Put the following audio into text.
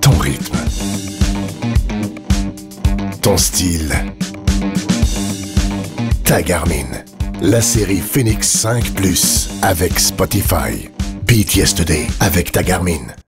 Ton rythme. Ton style. Ta Garmin. La série Phoenix 5 Plus avec Spotify. Beat Yesterday avec ta Garmin.